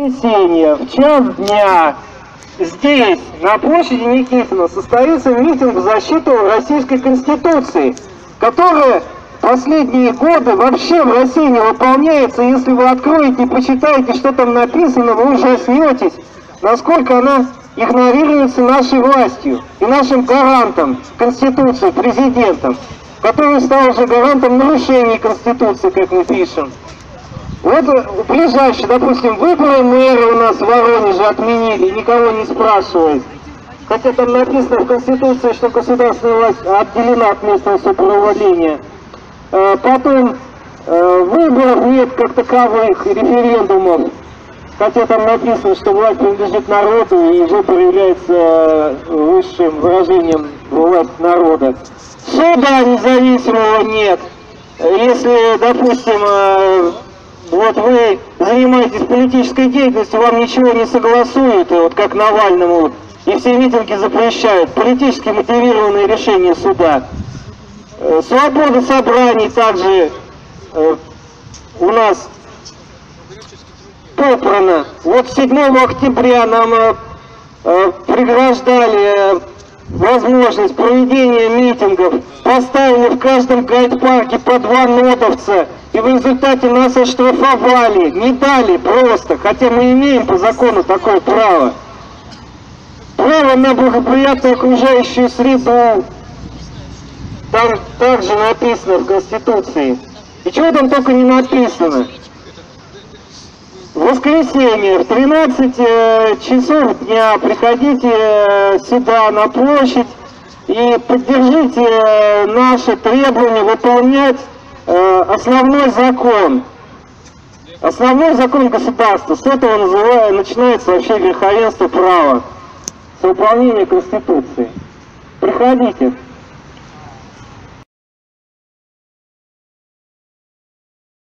воскресенье в час дня здесь, на площади Никитина, состоится митинг в защиту Российской Конституции, которая последние годы вообще в России не выполняется. Если вы откроете и почитаете, что там написано, вы ужаснетесь, насколько она игнорируется нашей властью и нашим гарантом Конституции, президентом, который стал уже гарантом нарушений Конституции, как мы пишем. Вот ближайшие, допустим, выборы мэра у нас в Воронеже отменили, никого не спрашивают. Хотя там написано в Конституции, что государственная власть отделена от местного самоуправления. Э, потом э, выборов нет как таковых, референдумов. Хотя там написано, что власть принадлежит народу и уже проявляется э, высшим выражением власть народа. Суда независимого нет. Если, допустим, вот вы занимаетесь политической деятельностью, вам ничего не согласуют, вот как Навальному, и все митинги запрещают. Политически мотивированные решения суда. Э, свобода собраний также э, у нас попрана. Вот 7 октября нам э, преграждали возможность проведения митингов, поставили в каждом гайд-парке по два нодовца, и в результате нас оштрафовали, не дали просто, хотя мы имеем по закону такое право. Право на благоприятную окружающую среду, там также написано в Конституции. И чего там только не написано. Воскресенье в 13 э, часов дня приходите э, сюда на площадь и поддержите э, наше требование выполнять основной закон. Основной закон государства. С этого называю, начинается вообще верховенство права. С выполнения Конституции. Приходите.